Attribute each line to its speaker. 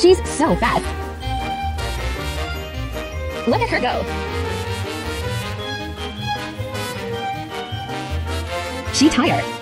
Speaker 1: She's so fast. Look at her go. She tired.